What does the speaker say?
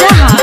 जहां